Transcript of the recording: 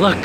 Look,